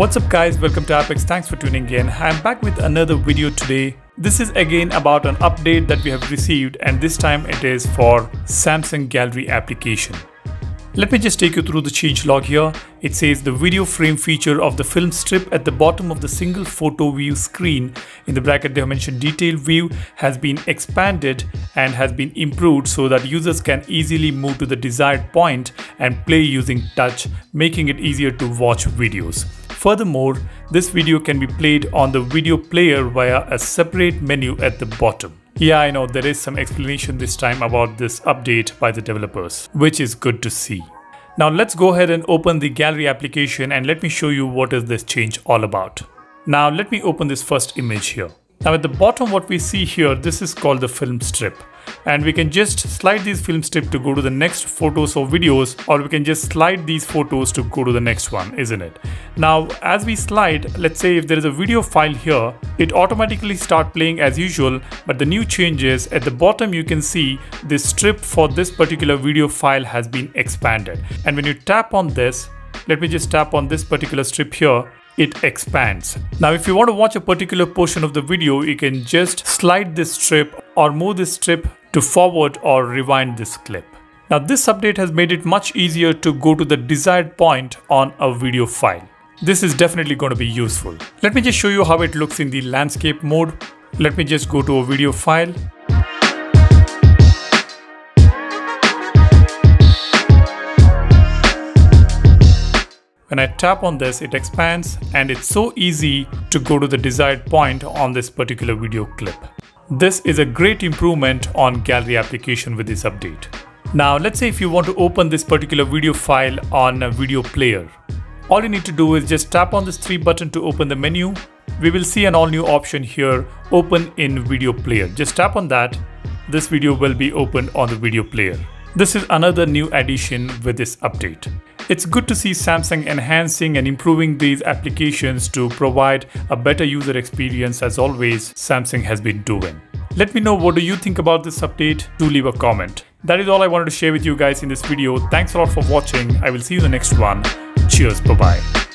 What's up guys, welcome to AppX, thanks for tuning in. I'm back with another video today. This is again about an update that we have received and this time it is for Samsung Gallery application. Let me just take you through the change log here. It says the video frame feature of the film strip at the bottom of the single photo view screen in the bracket they have mentioned detail view has been expanded and has been improved so that users can easily move to the desired point and play using touch making it easier to watch videos. Furthermore, this video can be played on the video player via a separate menu at the bottom. Yeah, I know there is some explanation this time about this update by the developers, which is good to see. Now let's go ahead and open the gallery application and let me show you what is this change all about. Now let me open this first image here. Now at the bottom what we see here, this is called the film strip. And we can just slide these film strip to go to the next photos or videos or we can just slide these photos to go to the next one isn't it? Now as we slide let's say if there is a video file here it automatically start playing as usual but the new change is at the bottom you can see this strip for this particular video file has been expanded. And when you tap on this let me just tap on this particular strip here it expands. Now if you want to watch a particular portion of the video, you can just slide this strip or move this strip to forward or rewind this clip. Now this update has made it much easier to go to the desired point on a video file. This is definitely going to be useful. Let me just show you how it looks in the landscape mode. Let me just go to a video file. I tap on this, it expands and it's so easy to go to the desired point on this particular video clip. This is a great improvement on gallery application with this update. Now let's say if you want to open this particular video file on a video player. All you need to do is just tap on this three button to open the menu. We will see an all new option here, open in video player. Just tap on that. This video will be opened on the video player. This is another new addition with this update. It's good to see Samsung enhancing and improving these applications to provide a better user experience as always Samsung has been doing. Let me know what do you think about this update, do leave a comment. That is all I wanted to share with you guys in this video. Thanks a lot for watching. I will see you in the next one. Cheers, bye bye.